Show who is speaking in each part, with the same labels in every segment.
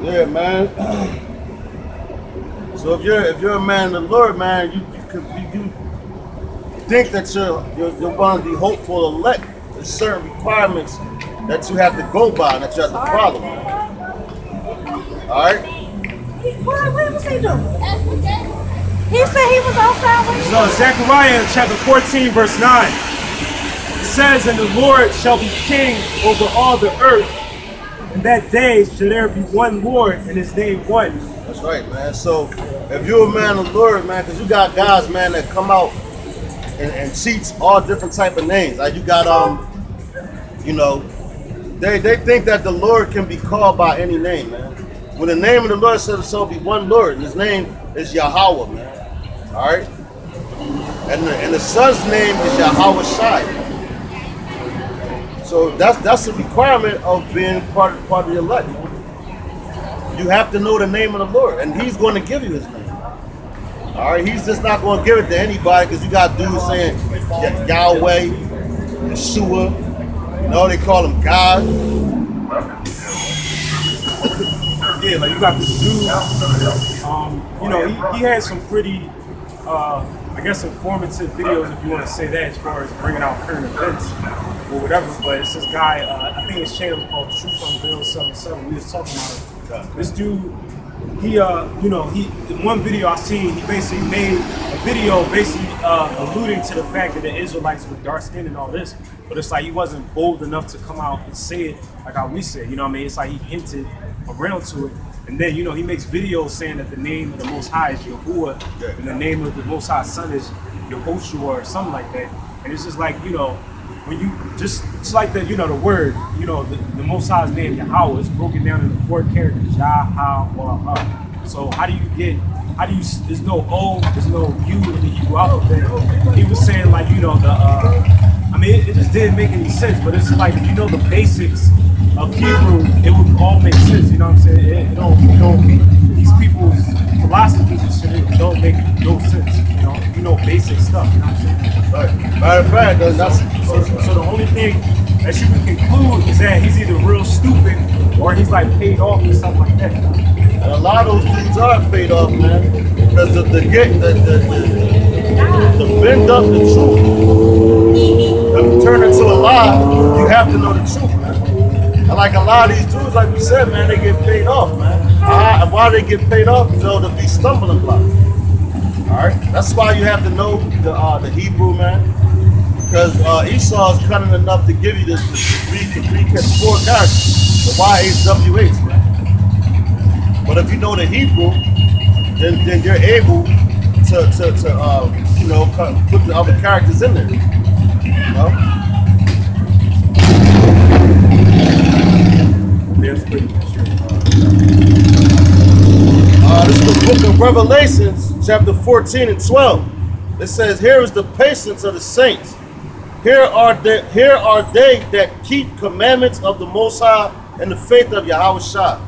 Speaker 1: Yeah, man. So if you're if you're a man of the Lord, man, you you, could, you, you think that you're you're, you're going to be hopeful elect. There's certain requirements that you have to go by and that you have to follow. All right.
Speaker 2: What, what was he doing? He said he was outside
Speaker 3: So Zechariah chapter 14, verse 9. Says, And the Lord shall be king over all the earth. In that day shall there be one Lord, and his name one.
Speaker 1: That's right, man. So if you're a man of the Lord, man, because you got guys, man, that come out and, and cheats all different type of names. Like you got um, you know, they they think that the Lord can be called by any name, man. When the name of the Lord says so be one Lord, and his name is Yahweh, man. All right? And the, and the son's name is Yahweh Shai. So that's that's a requirement of being part of part of the elect. You have to know the name of the Lord, and He's going to give you His name. All right, He's just not going to give it to anybody because you got dudes saying Ya- Yahweh, Yeshua. You know they call him God.
Speaker 3: Yeah, like you got this dude. Um, you know, he, he had some pretty, uh, I guess, informative videos, if you want to say that, as far as bringing out current events or whatever. But it's this guy. Uh, I think his channel called Truth on Bill Seven Seven. We was talking about it. This dude, he, uh, you know, he in one video I seen, he basically made a video basically uh, alluding to the fact that the Israelites were dark skinned and all this. But it's like he wasn't bold enough to come out and say it like how we said. You know what I mean? It's like he hinted around to it. And then, you know, he makes videos saying that the name of the Most High is Yahuwah, and the name of the Most High Son is Yehoshua or something like that. And it's just like, you know, when you just, it's like the, you know, the word, you know, the, the Most High's name, Yahweh, is broken down into four characters, Yahweh. So how do you get, how do you, there's no O, there's no U in the Hebrew alphabet. He was saying like, you know, the, uh, I mean, it, it just didn't make any sense, but it's like, if you know the basics of Hebrew, it would all make sense. You know what I'm saying? It, it don't, these people's philosophies and shit, don't make no sense. You know, you know basic stuff. You know what I'm saying?
Speaker 1: Right. Matter of fact, that's, that's
Speaker 3: So, so the only thing that you can conclude is that he's either real stupid or he's like paid off or something like that.
Speaker 1: And a lot of those dudes are paid off, man. Because the the get the the, the, the bend up the truth, to turn into a lie, you have to know the truth, man. And like a lot of these dudes, like we said, man, they get paid off, man. And why they get paid off? So to be stumbling blocks. All right, that's why you have to know the uh, the Hebrew, man. Because uh, Esau is cunning enough to give you this, three, three, four characters, the YHWH, man. But if you know the Hebrew, then, then you're able to, to, to uh, you know, put the other characters in there. You know?
Speaker 3: That's pretty much it.
Speaker 1: This is the book of Revelations, chapter 14 and 12. It says, Here is the patience of the saints. Here are the here are they that keep commandments of the Most High and the faith of Yahweh Shah.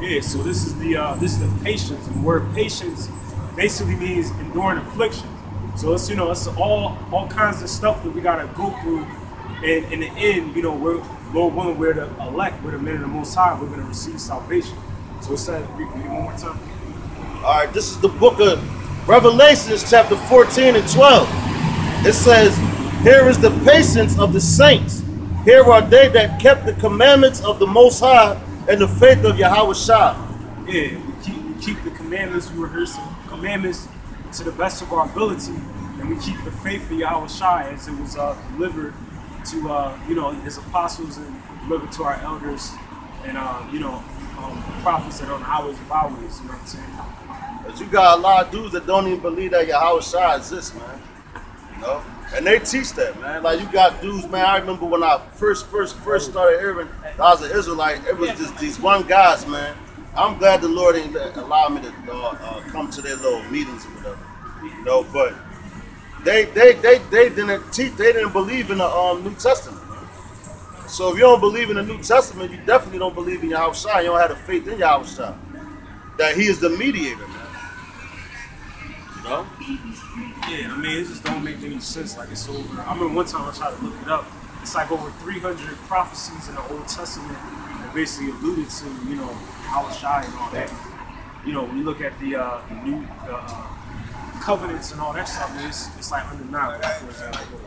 Speaker 3: Yeah, so this is the uh, this is the patience. And the word patience basically means enduring affliction. So it's you know it's all all kinds of stuff that we gotta go through, and in the end, you know, we're Lord willing, we're the elect, we're the men of the Most High, we're gonna receive salvation. So it says, read one more time.
Speaker 1: All right, this is the book of Revelations, chapter 14 and 12. It says, Here is the patience of the saints. Here are they that kept the commandments of the Most High and the faith of Yahweh Shah.
Speaker 3: Yeah, we keep we keep the commandments, we rehearse the commandments to the best of our ability, and we keep the faith of Yahweh Shai as it was uh, delivered to uh, you know his apostles and delivered to our elders and uh, you know um, prophets that are on the highways of highways. You know what I'm saying?
Speaker 1: But you got a lot of dudes that don't even believe that Yahweh Shah exists, man. You know? And they teach that, man. Like you got dudes, man. I remember when I first, first, first started hearing I was an Israelite. It was just these one guys, man. I'm glad the Lord ain't me to uh, uh, come to their little meetings or whatever. You know, but they, they, they, they didn't teach. They didn't believe in the um, New Testament. So if you don't believe in the New Testament, you definitely don't believe in Yahweh Shah. You don't have the faith in Yahweh Shah. That He is the mediator, man. You know.
Speaker 3: Yeah, I mean, it just don't make any sense. Like it's over. I remember one time I tried to look it up. It's like over 300 prophecies in the Old Testament that basically alluded to, you know, Halashai and all that. You know, when you look at the uh, the new the, uh, covenants and all that stuff, man, it's, it's like undeniable. For example.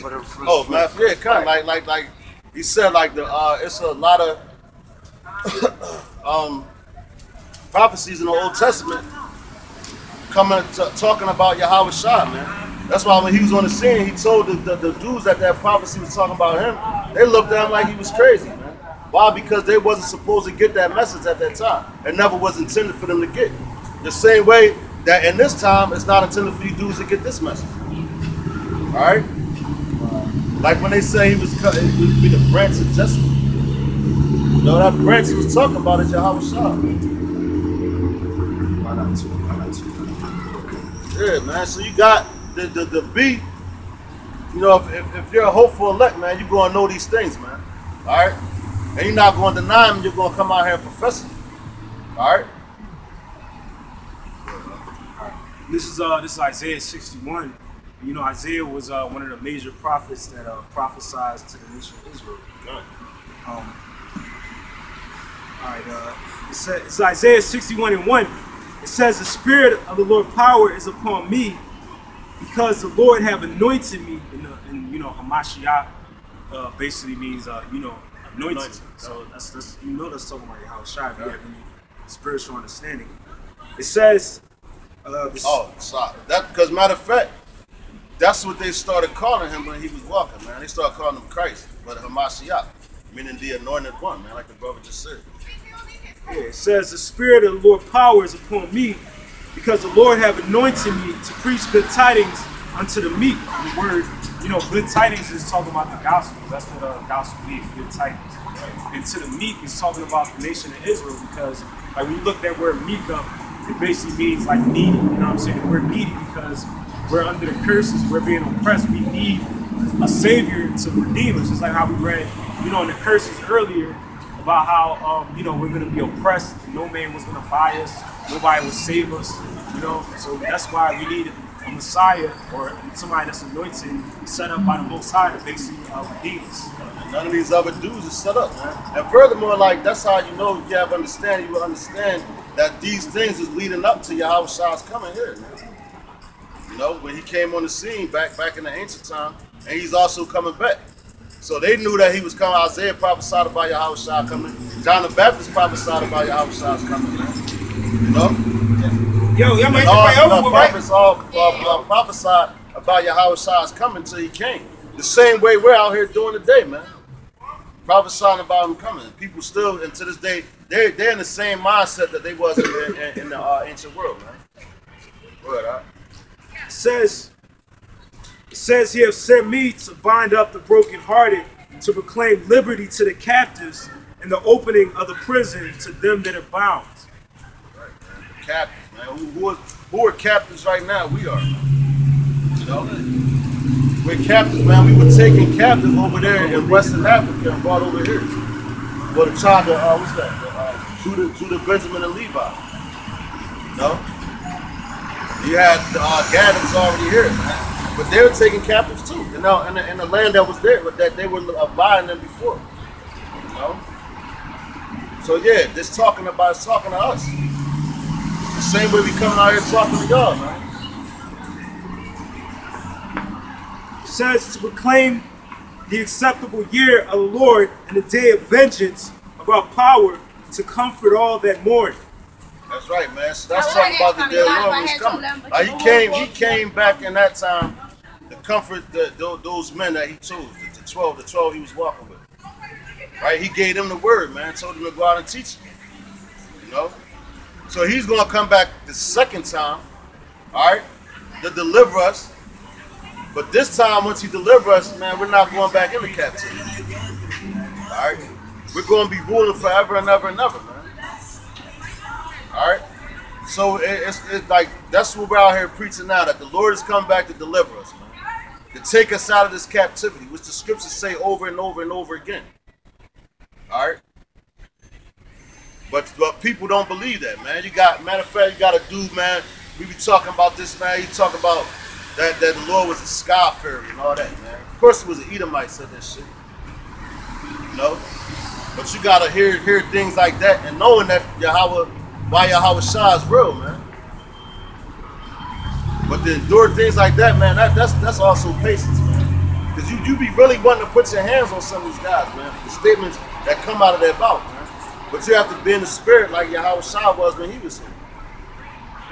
Speaker 4: For the, for,
Speaker 1: Oh, man, yeah, kind of like like like he said, like the uh, it's a lot of um prophecies in the Old Testament coming to, talking about Yahweh Shah, man. That's why when he was on the scene, he told the, the, the dudes that that prophecy was talking about him. They looked at him like he was crazy, man. Why? Because they wasn't supposed to get that message at that time. It never was intended for them to get. The same way that in this time, it's not intended for you dudes to get this message. All right. Like when they say he was cut, it would be the branch of Jesse. You know that branch he was talking about is Yahweh Shah. Yeah, man. So you got the the, the beat. You know, if, if, if you're a hopeful elect, man, you're gonna know these things, man. All right, and you're not gonna deny them. You're gonna come out here and profess it. All right.
Speaker 3: This is uh this is Isaiah 61. You know, Isaiah was uh, one of the major prophets that uh, prophesied to the nation of Israel. Um, all right, uh, it says, it's Isaiah 61 and 1. It says, The Spirit of the Lord power is upon me because the Lord have anointed me. And, the, and you know, Hamashiach uh, basically means, uh, you know, anointed.
Speaker 1: Anointed.
Speaker 3: So that's, that's, you know, that's talking about Yahweh Shai if you have any spiritual understanding. It says, uh, the-
Speaker 1: Oh, sorry. That because matter of fact, that's what they started calling him when he was walking, man. They started calling him Christ, but Hamashiach, meaning the anointed one, man, like the brother just said.
Speaker 3: It says, The Spirit of the Lord power is upon me, because the Lord have anointed me to preach good tidings unto the meek. The word, you know, good tidings is talking about the gospel. That's what uh, gospel means, good tidings. And to the meek is talking about the nation of Israel, because like when you look that word meek up, it basically means like needy. You know what I'm saying? We're needy because we're under the curses, we're being oppressed. We need a savior to redeem us. Just like how we read, you know, in the curses earlier about how um, you know we're gonna be oppressed. No man was gonna buy us. Nobody would save us. You know, so that's why we need a Messiah or somebody that's anointed, set up by the Most High to basically uh, redeem us.
Speaker 1: None of these other dudes is set up, man. And furthermore, like that's how you know you have understanding. You will understand that these things is leading up to Yahweh coming here. You know, when he came on the scene back back in the ancient time, and he's also coming back. So they knew that he was coming. Isaiah prophesied about Yahweh Shah coming. John the Baptist prophesied about Yahweh Shah's coming, man. You know?
Speaker 3: Yo, y'all might
Speaker 1: And all
Speaker 3: right
Speaker 1: the
Speaker 3: over, right?
Speaker 1: prophets all uh, uh, prophesied about Yahweh Shah's coming until he came. The same way we're out here doing today, man. Prophesying about him coming. People still, and to this day, they're, they're in the same mindset that they was in, in, in the uh, ancient world, man. Word, right?
Speaker 3: Says, says he has sent me to bind up the brokenhearted, to proclaim liberty to the captives, and the opening of the prison to them that are bound. Right.
Speaker 1: captives, man. Who, who, are, who are captives right now? We are. You know? We're captives, man. We were taken captive over there in Western Africa and brought over here. For the tribe of, uh, what's that? The, uh, Judah, Judah, Benjamin, and Levi. You know? You had the uh, already here, man. But they were taken captives too. You know, in the, in the land that was there, but that they were abiding them before. You know? So yeah, this talking about is talking to us. The same way we coming out here talking to y'all, man.
Speaker 3: It says to proclaim the acceptable year of the Lord and the day of vengeance about power to comfort all that mourn.
Speaker 1: That's right, man. So that's talking about the day of the Lord was coming.
Speaker 2: lamb, but
Speaker 1: Like
Speaker 2: you
Speaker 1: he came, he came back in that time to comfort the, tho- those men that he chose, the, the twelve, the twelve he was walking with. Right? He gave them the word, man. Told them to go out and teach. You know. So he's gonna come back the second time, all right, to deliver us. But this time, once he delivers us, man, we're not going back into captivity. All right, we're going to be ruling forever and ever and ever, man. All right. So it, it's, it's like that's what we're out here preaching now that the Lord has come back to deliver us, man, to take us out of this captivity, which the scriptures say over and over and over again. All right. But but people don't believe that, man. You got matter of fact, you got a dude, man. We be talking about this, man. You talk about that that the Lord was a sky fairy and all that, man. Of course, it was an Edomite said that shit. You know, but you gotta hear hear things like that and knowing that Yahweh, why Yahweh Shah is real, man. To endure things like that, man, that, that's that's also patience, man. Because you, you be really wanting to put your hands on some of these guys, man. The statements that come out of their mouth, man. But you have to be in the spirit like Yahweh Shah was when he was here.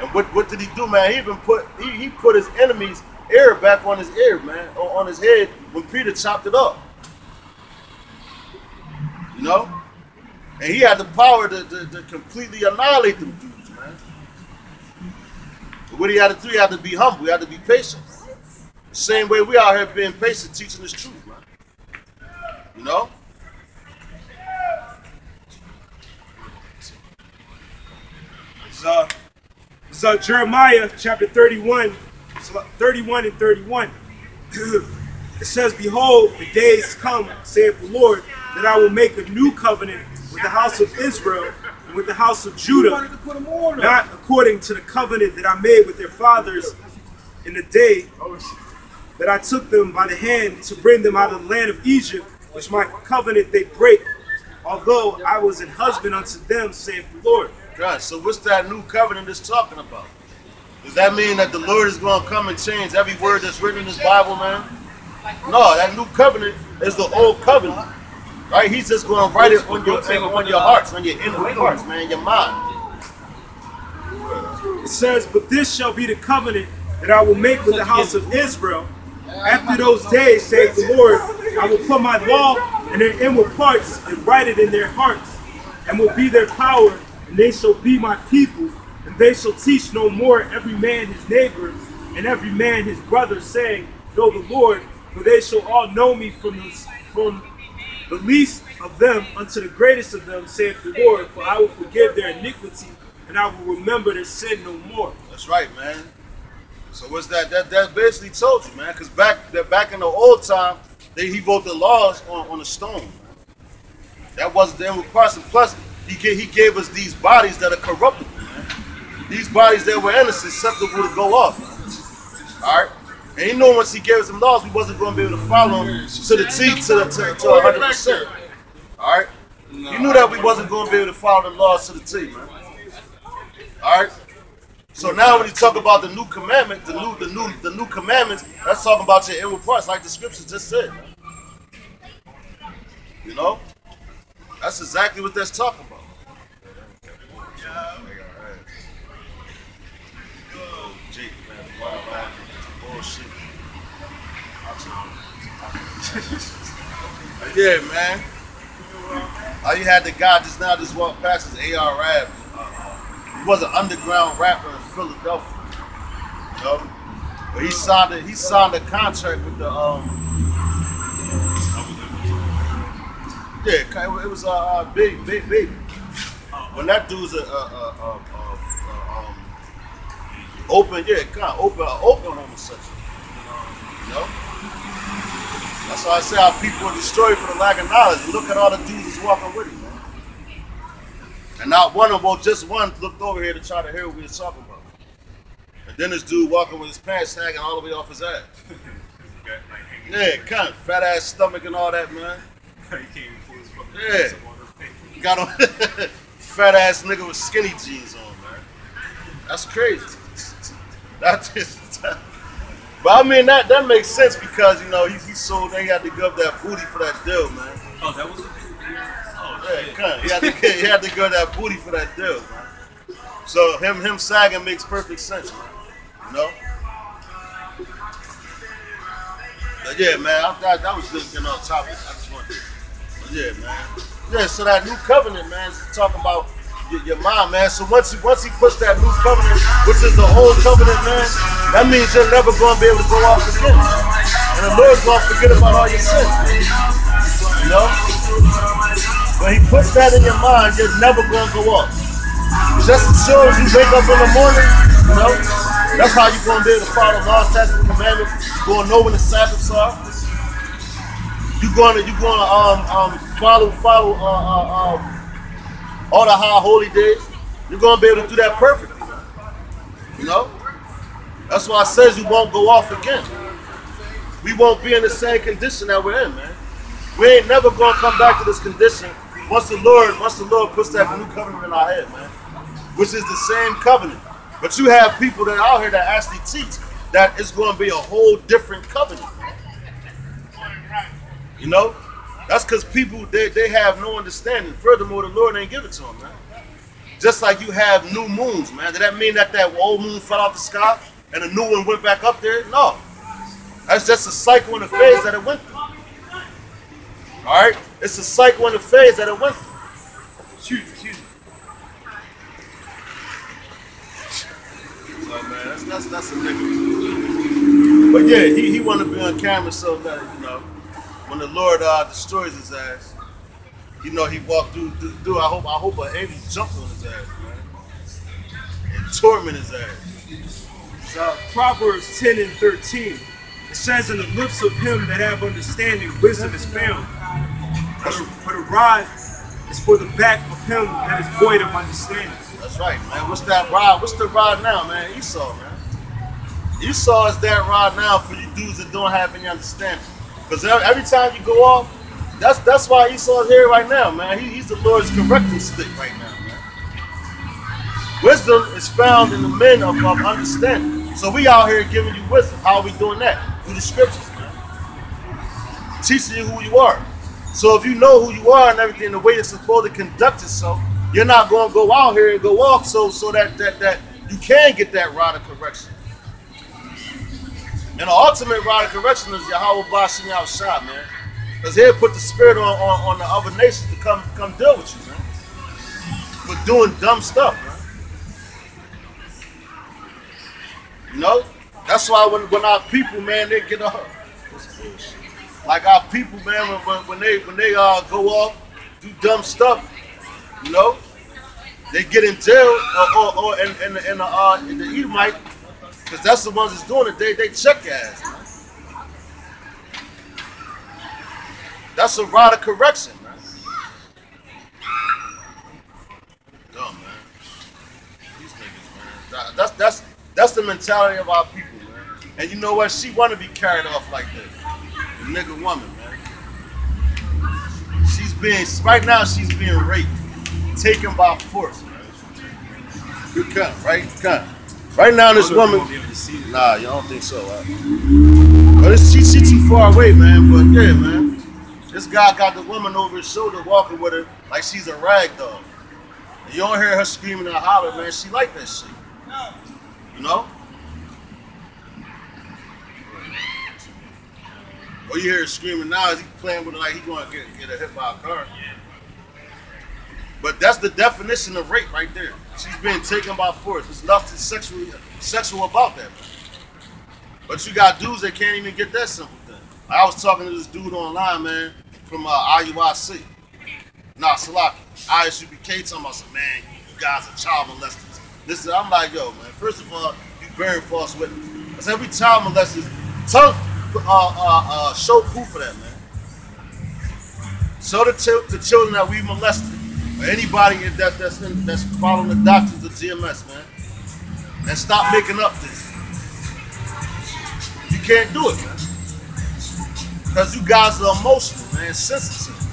Speaker 1: And what, what did he do, man? He even put he, he put his enemies' ear back on his ear, man, on, on his head when Peter chopped it up. You know? And he had the power to, to, to completely annihilate them dudes. But what he had to do, he had to be humble, he had to be patient. The same way we out here being patient, teaching this truth, man. You know?
Speaker 3: It's, uh, it's uh, Jeremiah chapter 31, 31 and 31. it says, Behold, the days come, saith the Lord, that I will make a new covenant with the house of Israel with the house of Judah, not according to the covenant that I made with their fathers in the day that I took them by the hand to bring them out of the land of Egypt, which my covenant they break, although I was an husband unto them, saith the Lord.
Speaker 1: God, so what's that new covenant it's talking about? Does that mean that the Lord is going to come and change every word that's written in this Bible, man? No, that new covenant is the old covenant. Right? He's just going to write it on your on your hearts, on your inward parts, man, your mind.
Speaker 3: It says, But this shall be the covenant that I will make with the house of Israel. After those days, saith the Lord, I will put my law in their inward parts and write it in their hearts, and will be their power, and they shall be my people, and they shall teach no more every man his neighbor, and every man his brother, saying, Know the Lord, for they shall all know me from the, from the least of them unto the greatest of them, saith the Lord, for I will forgive their iniquity, and I will remember their sin no more.
Speaker 1: That's right, man. So what's that? That that basically told you, man. Because back that back in the old time, they he wrote the laws on, on a stone. That wasn't the. And plus, he gave, he gave us these bodies that are corruptible, man. These bodies that were innocent, susceptible to go off. All right. And he knew once he gave us some laws, we wasn't going to be able to follow them to the T, to the to, to 100 percent. All right. You knew that we wasn't going to be able to follow the laws to the T, man. All right. So now when you talk about the new commandment, the new the new the new commandments, that's talking about your inward parts, like the scripture just said. You know? That's exactly what that's talking about. Oh, Yeah, man. All you had the guy just now just walk past his AR rap. He was an underground rapper in Philadelphia. You know? But he signed a, he signed a contract with the um Yeah, it was a uh, uh, big, big, big. When that dude's a, a, a, a, a um, open, yeah, kind of open, open homosexual. You know? That's why I say our people are destroyed for the lack of knowledge. Look at all the dudes that's walking with him, man. And not one of them, well, just one looked over here to try to hear what we was talking about. And then this dude walking with his pants sagging all the way off his ass. yeah, kind of fat ass stomach and all that, man. Yeah. Got on fat ass nigga with skinny jeans on, man. That's crazy. That just but I mean that that makes sense because you know he, he sold they had to give up that booty for that deal, man.
Speaker 4: Oh, that was. Oh,
Speaker 1: Yeah, kinda. He had to he had to give that booty for that deal, man. So him him sagging makes perfect sense, man. You know? But yeah, man, I, that, that was just getting off topic. I just wanted to but yeah, man. Yeah, so that new covenant, man, is talking about your, mind, man. So once once he puts that new covenant, which is the old covenant, man, that means you're never gonna be able to go off again. And the Lord's gonna forget about all your sins. You know? When he puts that in your mind, you're never gonna go off. Just as soon as you wake up in the morning, you know, that's how you're gonna be able to follow laws, statutes, and commandments. You're gonna know when the Sabbaths are. You're gonna you're gonna um um follow follow uh uh um all the high holy days, you're gonna be able to do that perfectly. You know? That's why it says you won't go off again. We won't be in the same condition that we're in, man. We ain't never gonna come back to this condition once the Lord, once the Lord puts that new covenant in our head, man. Which is the same covenant. But you have people that out here that actually teach that it's gonna be a whole different covenant. You know? That's because people they, they have no understanding. Furthermore, the Lord ain't give it to them, man. Just like you have new moons, man. Does that mean that that old moon fell off the sky and a new one went back up there? No. That's just a cycle and a phase that it went through. All right? It's a cycle and a phase that it went through.
Speaker 3: Excuse excuse me.
Speaker 1: Man, that's, that's, that's a nigga. But yeah, he, he want to be on camera so that, you know, when the Lord uh, destroys his ass, you know, he walked through, through, through I hope I hope an angel jumped on his ass, man. And torment his ass.
Speaker 3: Uh, Proverbs 10 and 13. It says, In the lips of him that have understanding, wisdom is found. But a, but a rod is for the back of him that is void of understanding.
Speaker 1: That's right, man. What's that rod? What's the rod now, man? Esau, man. Esau is that rod now for you dudes that don't have any understanding. Because every time you go off, that's that's why Esau's here right now, man. He, he's the Lord's correcting stick right now, man. Wisdom is found in the men of, of understanding. So we out here giving you wisdom. How are we doing that? Through the scriptures, man. Teaching you who you are. So if you know who you are and everything, the way you're supposed to conduct yourself, you're not going to go out here and go off so so that that that you can get that rod of correction. And the ultimate rod of correction is Yahweh Bashim Shah, man. Because he'll put the spirit on, on, on the other nations to come come deal with you, man. For doing dumb stuff, man. You know? That's why when, when our people, man, they get up. Like our people, man, when, when, when they when they uh go off, do dumb stuff, you know, they get in jail or or, or in, in, in the uh in the Edomite, because that's the ones that's doing it. They they check ass. Man. That's a rod of correction, man. Dumb, man. These niggas, man. That's that's that's the mentality of our people, man. And you know what? She want to be carried off like this. The nigga woman, man. She's being right now. She's being raped, taken by force, man. Good cut, right? Cut. Right now, this
Speaker 3: I don't know
Speaker 1: woman.
Speaker 3: if you'll be able to see this.
Speaker 1: Nah, you don't think so, right? But it's, she, she too far away, man. But yeah, man. This guy got the woman over his shoulder walking with her like she's a rag doll. And you don't hear her screaming and hollering, man. She like that shit. You know? Or you hear her screaming now is he playing with her like he going to get, get a hit by a car. But that's the definition of rape right there. She's being taken by force. There's nothing sexual sexual about that. But you got dudes that can't even get that simple thing. I was talking to this dude online, man, from uh, IUIC. Nah, Salaki. ISUPK talking about some, man, you guys are child molesters. Listen, I'm like, yo, man, first of all, you bearing false witness. Because every child molesters, tell, uh, uh, uh, show proof of that, man. Show the, chil- the children that we molested. Anybody that, that's, in, that's following the doctrines of GMS, man. And stop making up this. You can't do it, man. Because you guys are emotional, man, sensitive.